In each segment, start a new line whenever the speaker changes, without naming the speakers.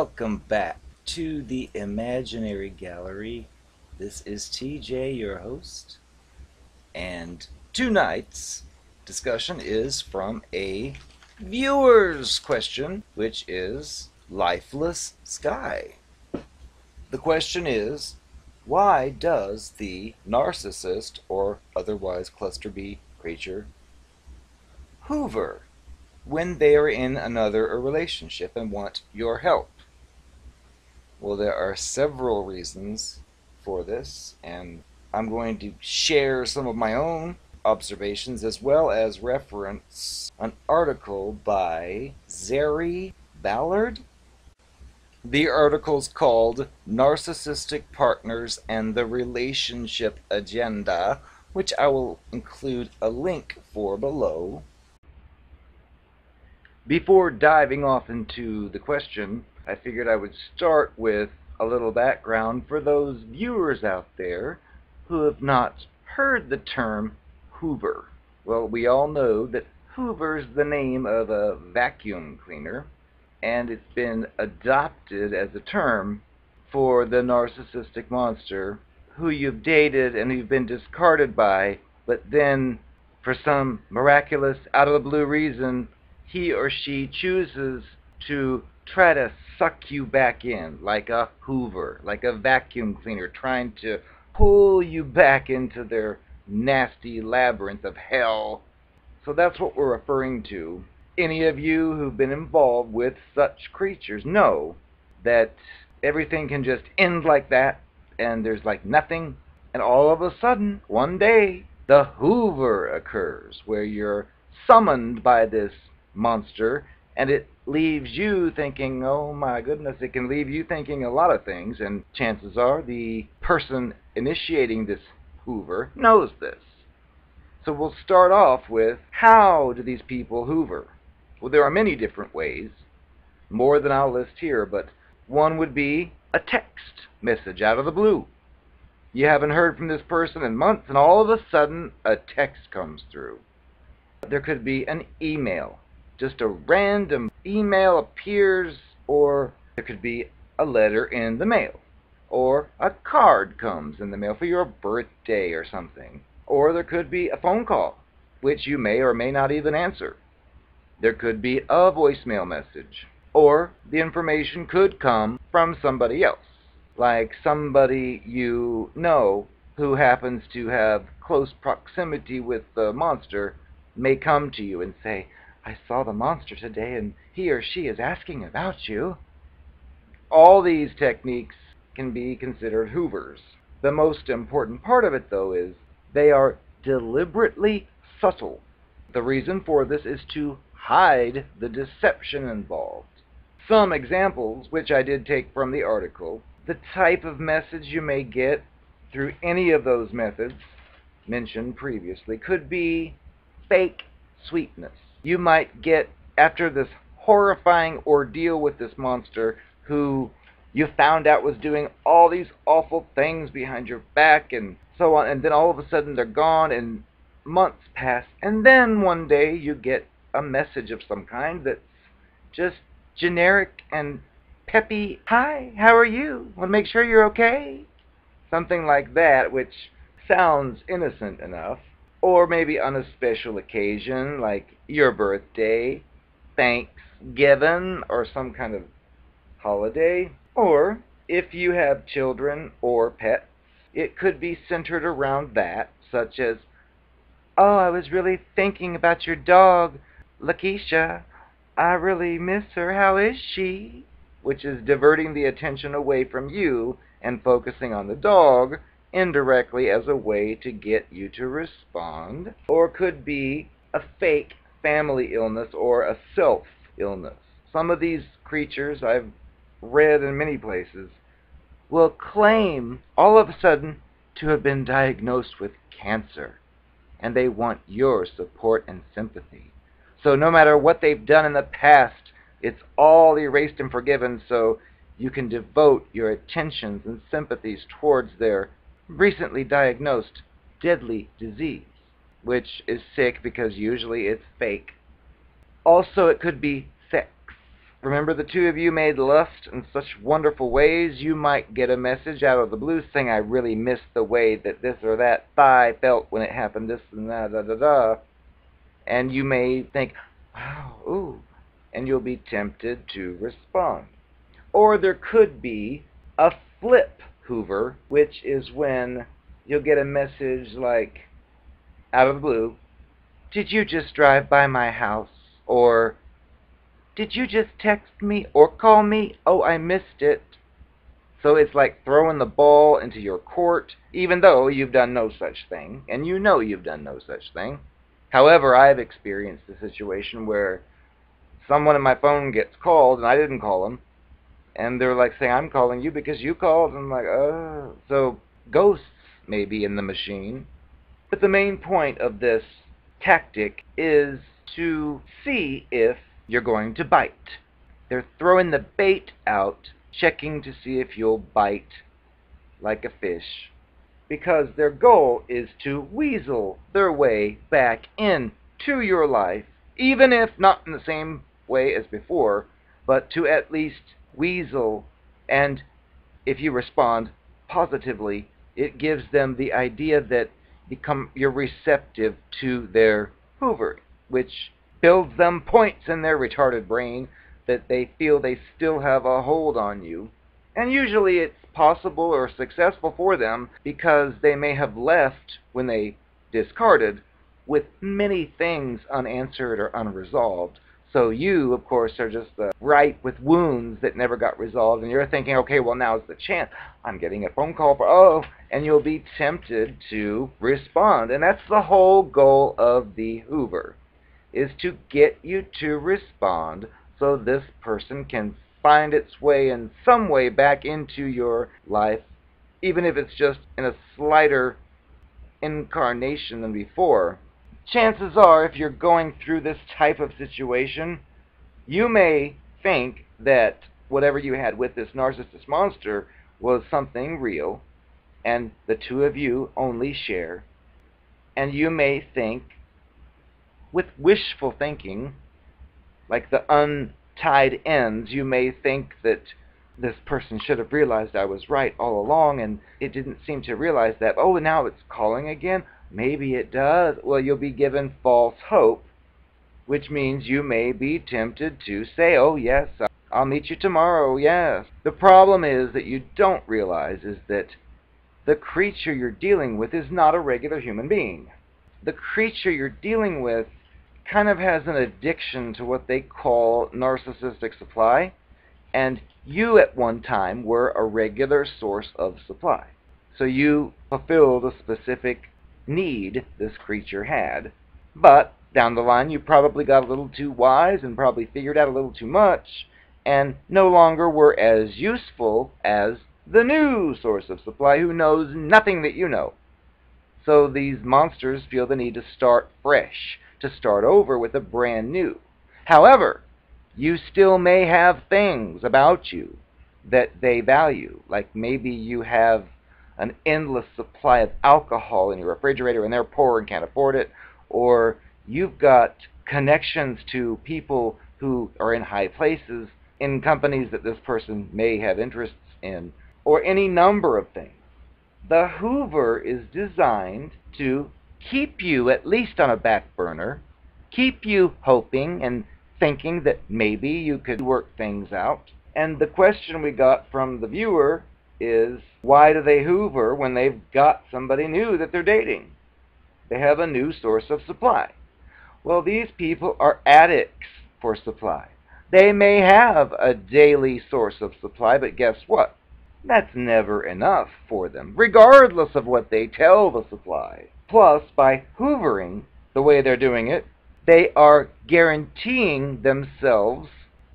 Welcome back to the Imaginary Gallery. This is TJ, your host, and tonight's discussion is from a viewer's question, which is lifeless sky. The question is why does the narcissist or otherwise cluster B creature hoover when they are in another relationship and want your help? Well, there are several reasons for this, and I'm going to share some of my own observations as well as reference an article by Zari Ballard. The article's called Narcissistic Partners and the Relationship Agenda, which I will include a link for below. Before diving off into the question, I figured I would start with a little background for those viewers out there who have not heard the term Hoover. Well, we all know that Hoover's the name of a vacuum cleaner, and it's been adopted as a term for the narcissistic monster who you've dated and you've been discarded by, but then, for some miraculous, out of the blue reason, he or she chooses to try to suck you back in like a hoover, like a vacuum cleaner, trying to pull you back into their nasty labyrinth of hell. So that's what we're referring to. Any of you who've been involved with such creatures know that everything can just end like that, and there's like nothing, and all of a sudden, one day, the Hoover occurs, where you're summoned by this monster, and it leaves you thinking, oh my goodness, it can leave you thinking a lot of things, and chances are the person initiating this Hoover knows this. So we'll start off with how do these people Hoover? Well, there are many different ways, more than I'll list here, but one would be a text message out of the blue. You haven't heard from this person in months, and all of a sudden a text comes through. There could be an email just a random email appears, or there could be a letter in the mail, or a card comes in the mail for your birthday or something, or there could be a phone call, which you may or may not even answer. There could be a voicemail message, or the information could come from somebody else, like somebody you know who happens to have close proximity with the monster may come to you and say, I saw the monster today, and he or she is asking about you. All these techniques can be considered hoovers. The most important part of it, though, is they are deliberately subtle. The reason for this is to hide the deception involved. Some examples, which I did take from the article, the type of message you may get through any of those methods mentioned previously could be fake sweetness you might get after this horrifying ordeal with this monster who you found out was doing all these awful things behind your back and so on and then all of a sudden they're gone and months pass and then one day you get a message of some kind that's just generic and peppy hi how are you? Want to make sure you're okay? Something like that which sounds innocent enough or maybe on a special occasion like your birthday, Thanksgiving, or some kind of holiday. Or if you have children or pets, it could be centered around that, such as, Oh, I was really thinking about your dog, Lakeisha. I really miss her. How is she? Which is diverting the attention away from you and focusing on the dog indirectly as a way to get you to respond, or could be a fake family illness or a self illness. Some of these creatures I've read in many places will claim all of a sudden to have been diagnosed with cancer, and they want your support and sympathy. So no matter what they've done in the past, it's all erased and forgiven so you can devote your attentions and sympathies towards their recently diagnosed deadly disease, which is sick because usually it's fake. Also, it could be sex. remember the two of you made lust in such wonderful ways, you might get a message out of the blue saying, I really missed the way that this or that thigh felt when it happened, this and that, da da da. And you may think, wow, ooh, and you'll be tempted to respond. Or there could be a flip Hoover, which is when you'll get a message like, out of the blue, did you just drive by my house? Or, did you just text me or call me? Oh, I missed it. So it's like throwing the ball into your court, even though you've done no such thing, and you know you've done no such thing. However, I've experienced a situation where someone in my phone gets called and I didn't call them, and they're like saying, I'm calling you because you called. And I'm like, oh. So ghosts may be in the machine. But the main point of this tactic is to see if you're going to bite. They're throwing the bait out, checking to see if you'll bite like a fish. Because their goal is to weasel their way back into your life, even if not in the same way as before, but to at least weasel, and if you respond positively, it gives them the idea that become you're receptive to their hoovering, which builds them points in their retarded brain that they feel they still have a hold on you. And usually it's possible or successful for them because they may have left when they discarded with many things unanswered or unresolved. So you, of course, are just uh, ripe with wounds that never got resolved, and you're thinking, okay, well, now's the chance. I'm getting a phone call for, oh, and you'll be tempted to respond. And that's the whole goal of the Hoover, is to get you to respond so this person can find its way in some way back into your life, even if it's just in a slighter incarnation than before chances are, if you're going through this type of situation, you may think that whatever you had with this narcissist monster was something real, and the two of you only share. And you may think, with wishful thinking, like the untied ends, you may think that this person should have realized I was right all along, and it didn't seem to realize that. Oh, now it's calling again. Maybe it does. Well, you'll be given false hope, which means you may be tempted to say, oh, yes, I'll meet you tomorrow, yes. The problem is that you don't realize is that the creature you're dealing with is not a regular human being. The creature you're dealing with kind of has an addiction to what they call narcissistic supply, and you at one time were a regular source of supply. So you fulfilled a specific need this creature had. But down the line, you probably got a little too wise and probably figured out a little too much and no longer were as useful as the new source of supply who knows nothing that you know. So these monsters feel the need to start fresh, to start over with a brand new. However, you still may have things about you that they value, like maybe you have an endless supply of alcohol in your refrigerator and they're poor and can't afford it, or you've got connections to people who are in high places in companies that this person may have interests in, or any number of things. The Hoover is designed to keep you at least on a back burner, keep you hoping and thinking that maybe you could work things out. And the question we got from the viewer is why do they hoover when they've got somebody new that they're dating? They have a new source of supply. Well, these people are addicts for supply. They may have a daily source of supply, but guess what? That's never enough for them, regardless of what they tell the supply. Plus, by hoovering the way they're doing it, they are guaranteeing themselves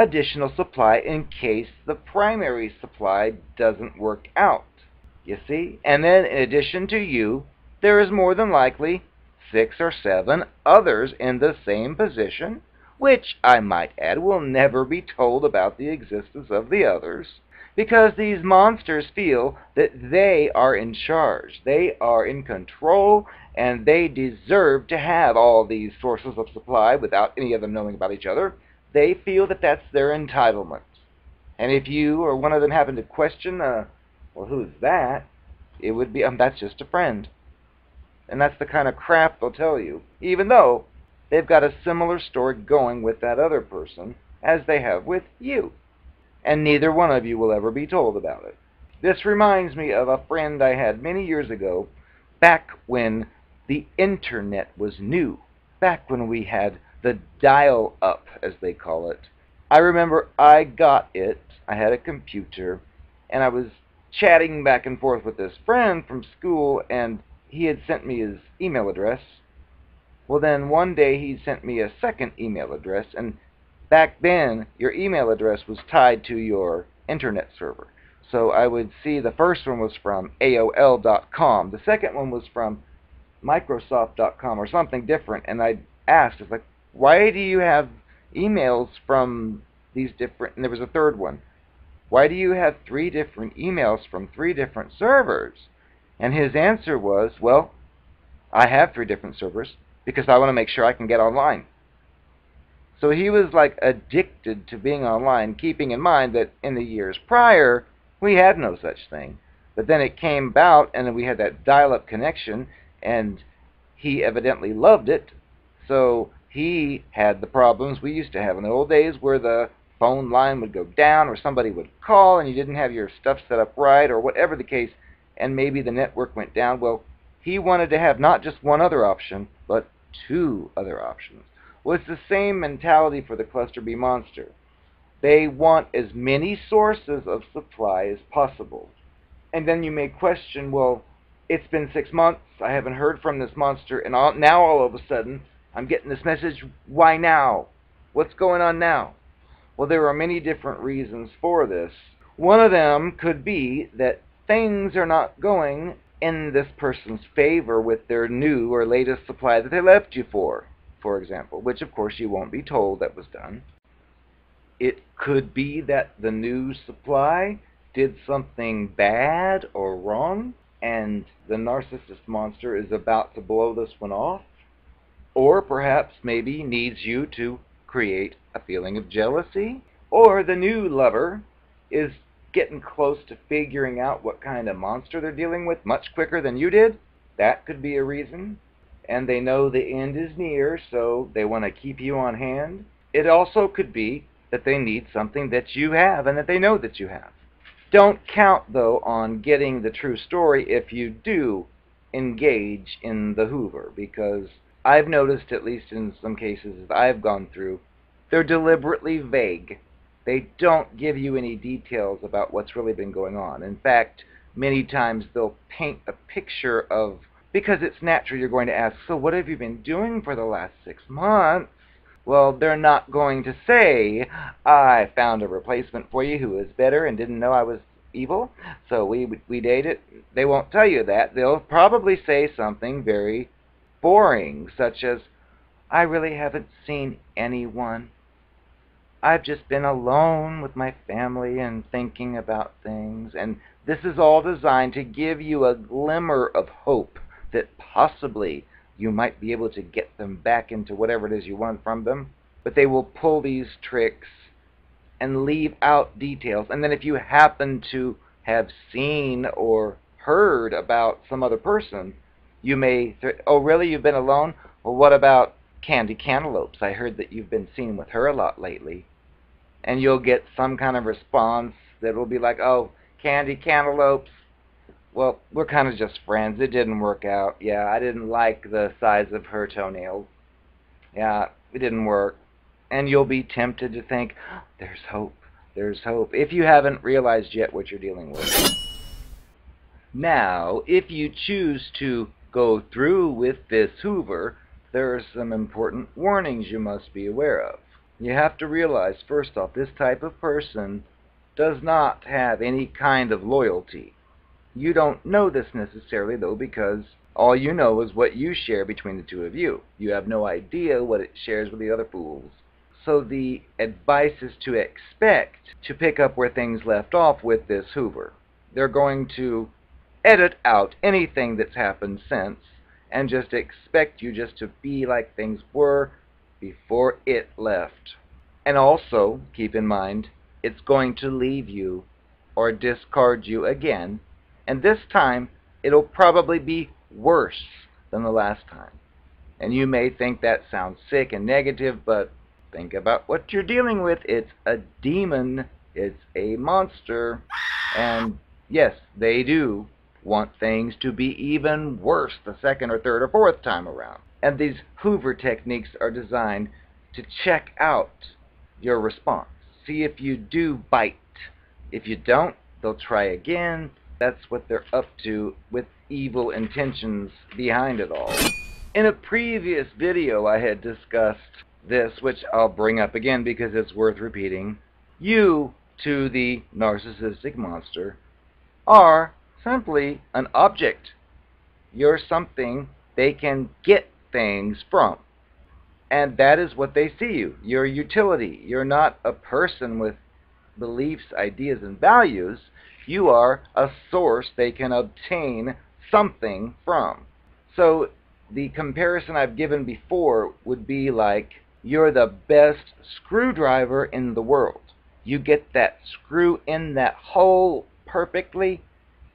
additional supply in case the primary supply doesn't work out. You see? And then in addition to you, there is more than likely six or seven others in the same position, which, I might add, will never be told about the existence of the others, because these monsters feel that they are in charge, they are in control, and they deserve to have all these sources of supply without any of them knowing about each other, they feel that that's their entitlement. And if you or one of them happen to question, uh, well, who's that? It would be, um, that's just a friend. And that's the kind of crap they'll tell you, even though they've got a similar story going with that other person as they have with you. And neither one of you will ever be told about it. This reminds me of a friend I had many years ago, back when the internet was new, back when we had the dial up, as they call it. I remember I got it, I had a computer, and I was chatting back and forth with this friend from school, and he had sent me his email address. Well, then one day he sent me a second email address, and back then your email address was tied to your internet server. So I would see the first one was from AOL.com, the second one was from Microsoft.com or something different, and I'd asked, it's like, why do you have emails from these different, and there was a third one. Why do you have three different emails from three different servers? And his answer was, well, I have three different servers because I want to make sure I can get online. So he was like addicted to being online, keeping in mind that in the years prior, we had no such thing. But then it came about, and we had that dial up connection, and he evidently loved it. So he had the problems we used to have in the old days where the phone line would go down or somebody would call and you didn't have your stuff set up right or whatever the case and maybe the network went down. Well, he wanted to have not just one other option, but two other options. Well, it's the same mentality for the cluster B monster. They want as many sources of supply as possible. And then you may question, well, it's been six months, I haven't heard from this monster, and all, now all of a sudden I'm getting this message. Why now? What's going on now? Well, there are many different reasons for this. One of them could be that things are not going in this person's favor with their new or latest supply that they left you for, for example, which of course you won't be told that was done. It could be that the new supply did something bad or wrong, and the narcissist monster is about to blow this one off or perhaps maybe needs you to create a feeling of jealousy, or the new lover is getting close to figuring out what kind of monster they're dealing with much quicker than you did. That could be a reason. And they know the end is near, so they want to keep you on hand. It also could be that they need something that you have and that they know that you have. Don't count, though, on getting the true story if you do engage in the Hoover, because I've noticed, at least in some cases that I've gone through, they're deliberately vague. They don't give you any details about what's really been going on. In fact, many times they'll paint a picture of, because it's natural you're going to ask, so what have you been doing for the last six months? Well, they're not going to say, I found a replacement for you who is better and didn't know I was evil, so we we dated. They won't tell you that. They'll probably say something very boring, such as, I really haven't seen anyone. I've just been alone with my family and thinking about things, and this is all designed to give you a glimmer of hope that possibly you might be able to get them back into whatever it is you want from them. But they will pull these tricks and leave out details. And then if you happen to have seen or heard about some other person, you may, oh, really, you've been alone? Well, what about Candy Cantaloupes? I heard that you've been seen with her a lot lately. And you'll get some kind of response that will be like, oh, Candy Cantaloupes, well, we're kind of just friends. It didn't work out. Yeah, I didn't like the size of her toenails. Yeah, it didn't work. And you'll be tempted to think, oh, there's hope. There's hope. If you haven't realized yet what you're dealing with. Now, if you choose to go through with this Hoover, there are some important warnings you must be aware of. You have to realize, first off, this type of person does not have any kind of loyalty. You don't know this necessarily, though, because all you know is what you share between the two of you. You have no idea what it shares with the other fools. So the advice is to expect to pick up where things left off with this Hoover. They're going to edit out anything that's happened since and just expect you just to be like things were before it left. And also, keep in mind, it's going to leave you or discard you again, and this time it'll probably be worse than the last time. And you may think that sounds sick and negative, but think about what you're dealing with. It's a demon, it's a monster, and yes, they do want things to be even worse the second or third or fourth time around. And these Hoover techniques are designed to check out your response. See if you do bite. If you don't, they'll try again. That's what they're up to with evil intentions behind it all. In a previous video I had discussed this, which I'll bring up again because it's worth repeating. You, to the narcissistic monster, are simply an object. You're something they can get things from. And that is what they see you. You're utility. You're not a person with beliefs, ideas, and values. You are a source they can obtain something from. So the comparison I've given before would be like you're the best screwdriver in the world. You get that screw in that hole perfectly,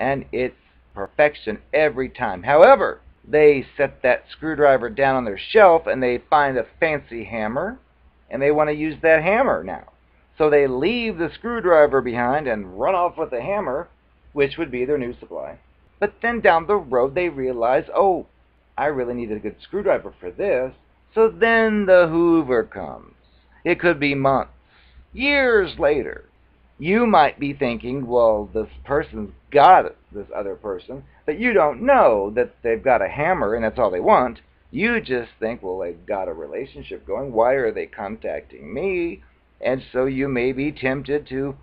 and it's perfection every time. However, they set that screwdriver down on their shelf and they find a fancy hammer and they want to use that hammer now. So they leave the screwdriver behind and run off with the hammer, which would be their new supply. But then down the road they realize, oh, I really need a good screwdriver for this. So then the Hoover comes. It could be months, years later you might be thinking, well, this person's got this other person, but you don't know that they've got a hammer and that's all they want. You just think, well, they've got a relationship going. Why are they contacting me? And so you may be tempted to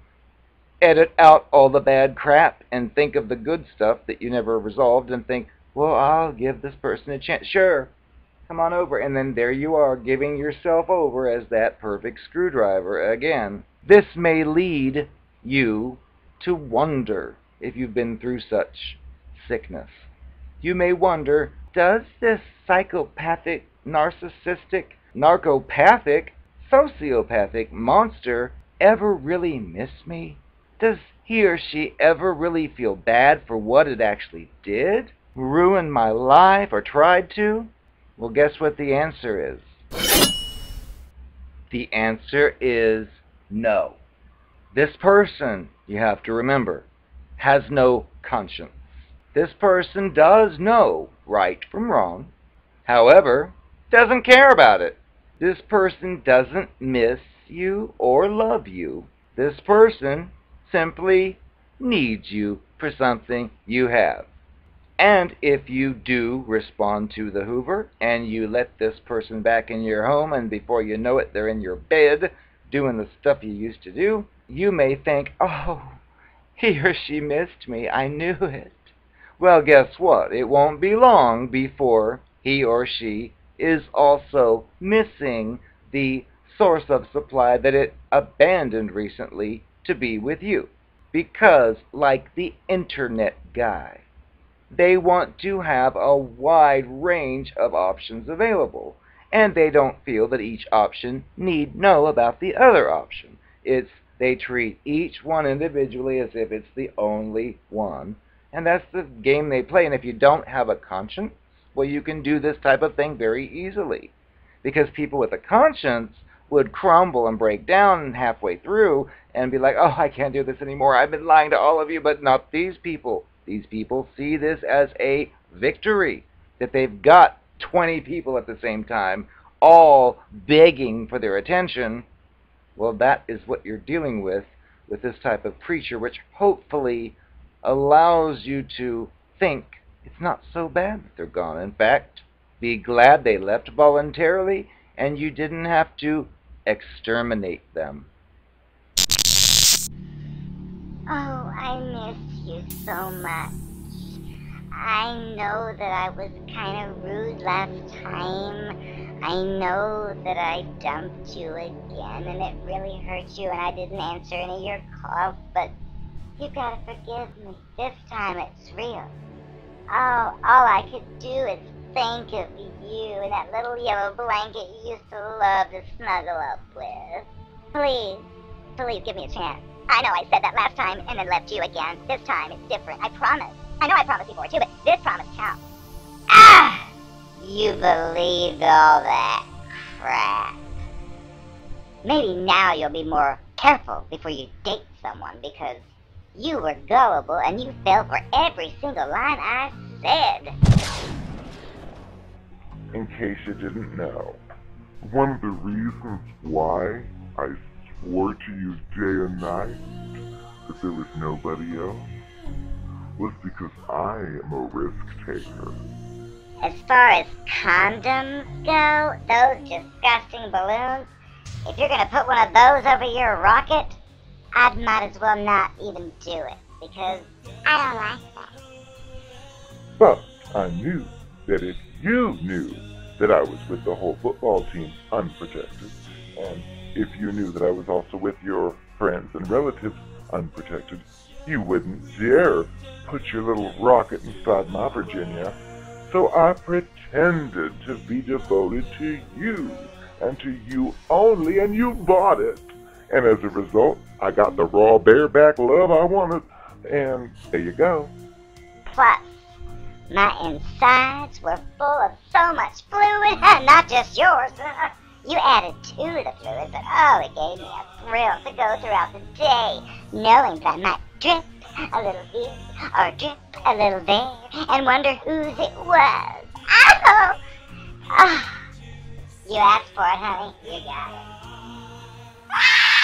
edit out all the bad crap and think of the good stuff that you never resolved and think, well, I'll give this person a chance. Sure, come on over. And then there you are, giving yourself over as that perfect screwdriver again. This may lead you to wonder if you've been through such sickness. You may wonder, does this psychopathic, narcissistic, narcopathic, sociopathic monster ever really miss me? Does he or she ever really feel bad for what it actually did? Ruin my life or tried to? Well, guess what the answer is? The answer is no. This person, you have to remember, has no conscience. This person does know right from wrong, however, doesn't care about it. This person doesn't miss you or love you. This person simply needs you for something you have. And if you do respond to the Hoover and you let this person back in your home and before you know it they're in your bed doing the stuff you used to do, you may think, oh, he or she missed me. I knew it. Well, guess what? It won't be long before he or she is also missing the source of supply that it abandoned recently to be with you. Because, like the internet guy, they want to have a wide range of options available, and they don't feel that each option need know about the other option. It's they treat each one individually as if it's the only one. And that's the game they play. And if you don't have a conscience, well, you can do this type of thing very easily. Because people with a conscience would crumble and break down halfway through and be like, oh, I can't do this anymore. I've been lying to all of you, but not these people. These people see this as a victory, that they've got 20 people at the same time, all begging for their attention, well, that is what you're dealing with with this type of preacher, which hopefully allows you to think it's not so bad that they're gone. In fact, be glad they left voluntarily and you didn't have to exterminate them.
Oh, I miss you so much. I know that I was kind of rude last time. I know that I dumped you again and it really hurt you and I didn't answer any of your calls, but you gotta forgive me. This time it's real. Oh, all I could do is think of you and that little yellow blanket you used to love to snuggle up with. Please, please give me a chance. I know I said that last time and then left you again. This time it's different. I promise. I know I promised before too, but this promise counts. Ah! You believed all that crap. Maybe now you'll be more careful before you date someone because you were gullible and you fell for every single line I said.
In case you didn't know, one of the reasons why I swore to you day and night that there was nobody else was because I am a risk taker.
As far as condoms go, those disgusting balloons, if you're gonna put one of those over your rocket, I might as well not even do it because I don't like that.
But I knew that if you knew that I was with the whole football team unprotected, and if you knew that I was also with your friends and relatives unprotected, you wouldn't dare put your little rocket inside my Virginia. So I pretended to be devoted to you and to you only, and you bought it. And as a result, I got the raw bareback love I wanted, and there you go.
Plus, my insides were full of so much fluid, not just yours. You added to the fluid, but oh, it gave me a thrill to go throughout the day, knowing that I might drip a little here or drip a little there and wonder whose it was. Oh! oh. You asked for it, honey. You got it. Ah!